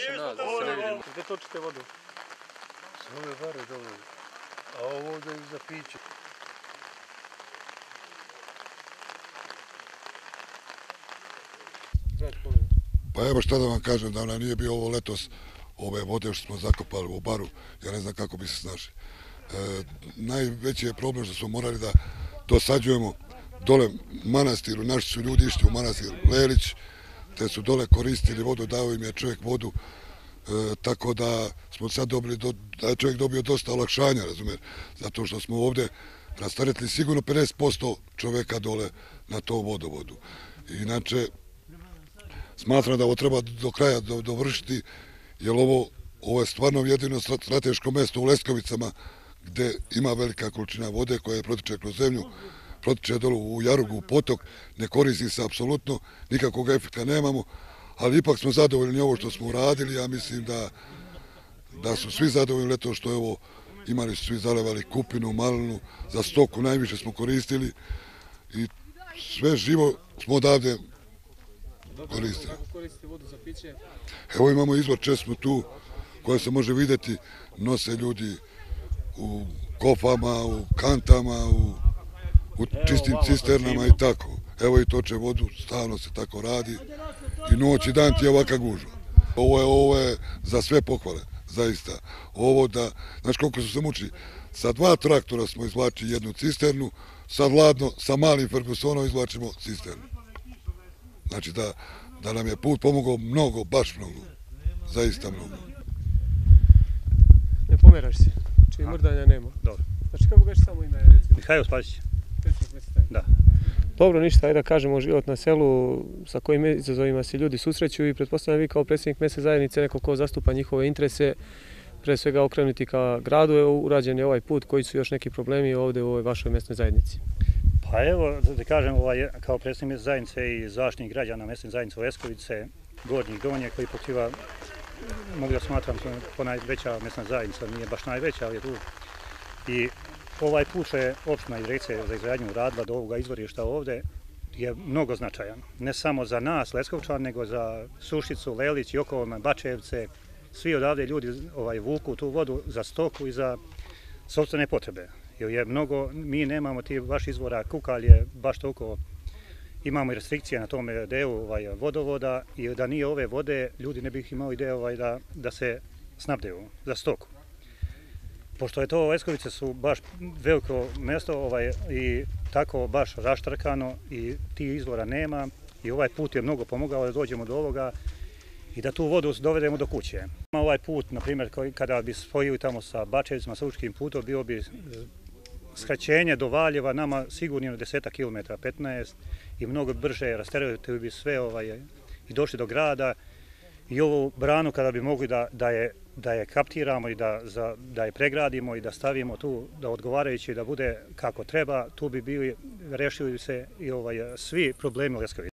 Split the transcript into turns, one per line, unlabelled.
više nas, da se ne vidimo.
Gdje točite vodu?
S ove bare dole. A ovo ovdje je za piće.
Pa evo šta da vam kažem, da ona nije bio ovo letos ove vode što smo zakopali u baru, ja ne znam kako bi se snašli. E, najveći je problem što smo morali da dosađujemo dole manastiru, naši su ljudi išli u manastir Lelić, te su dole koristili vodu, dao im je čovjek vodu, e, tako da smo sad dobili, do, da je čovjek dobio dosta olakšanja, razumijem, zato što smo ovdje rastaretili sigurno 50% čoveka dole na to vodovodu. Inače, smatram da ovo treba do kraja dovršiti, jer ovo, ovo je stvarno jedino strateško mesto u Leskovicama gde ima velika količina vode koja je protiče kroz zemlju, protiče dolu u Jarugu, u potok, ne koristi se apsolutno, nikakvog efekta nemamo, ali ipak smo zadovoljni ovo što smo uradili, ja mislim da da su svi zadovoljni leto što je ovo, imali su svi zalevali kupinu, malinu, za stoku najviše smo koristili i sve živo smo odavde koristili.
Kako koristite vodu za piće?
Evo imamo izvor česmu tu koja se može videti, nose ljudi u kofama, u kantama, u, u čistim cisternama i tako. Evo i toče vodu, stalno se tako radi i noć i dan ti je ovaka gužva. Ovo je, ovo je za sve pohvale, zaista. Ovo da, znaš koliko su se mučili, sa dva traktora smo izvlačili jednu cisternu, sad ladno, sa malim Fergusonom izvlačimo cisternu. Znači da, da nam je put pomogao mnogo, baš mnogo. Zaista mnogo.
Ne pomeraš se. Čiji mrdanja nema.
Dobro.
Znači kako gaš samo ime? Recimo,
Mihajlo Spasić. Da.
Dobro, ništa, ajde da kažemo život na selu sa kojim izazovima se ljudi susreću i pretpostavljam vi kao predsjednik mjese zajednice, neko ko zastupa njihove interese, pre svega okrenuti ka gradu, je urađen je ovaj put, koji su još neki problemi ovde u ovoj vašoj mjesnoj zajednici.
Pa evo, da kažem, ovaj, kao predsjednik mjesne zajednice i zaštitnik građana mjesne zajednice Leskovice, Gornji Donje, koji pokriva, mogu da smatram, ponajveća mjesna zajednica, nije baš najveća, ali je tu. I ovaj put što je opština i za izgradnju radila do ovoga izvorišta ovde, je mnogo značajan. Ne samo za nas, Leskovčan, nego za Sušicu, Lelić i Bačevce. Svi odavde ljudi ovaj, vuku tu vodu za stoku i za sobstvene potrebe. Jer je mnogo, mi nemamo ti vaš izvora kukalje baš toliko imamo i restrikcije na tome delu ovaj, vodovoda i da nije ove vode, ljudi ne bih imali ideje ovaj, da, da se snabdeju za stoku. Pošto je to Leskovice su baš veliko mesto ovaj, i tako baš raštrkano i ti izvora nema i ovaj put je mnogo pomogao da dođemo do ovoga i da tu vodu dovedemo do kuće. Ovaj put, na primjer, kada bi spojili tamo sa Bačevicima, sa Učkim putom, bio bi skraćenje do Valjeva nama sigurno 10 km, 15 i mnogo brže rasteretili bi sve ovaj, i došli do grada i ovu branu kada bi mogli da, da, je, da je kaptiramo i da, za, da je pregradimo i da stavimo tu da odgovarajući da bude kako treba, tu bi bili rešili se i ovaj, svi problemi u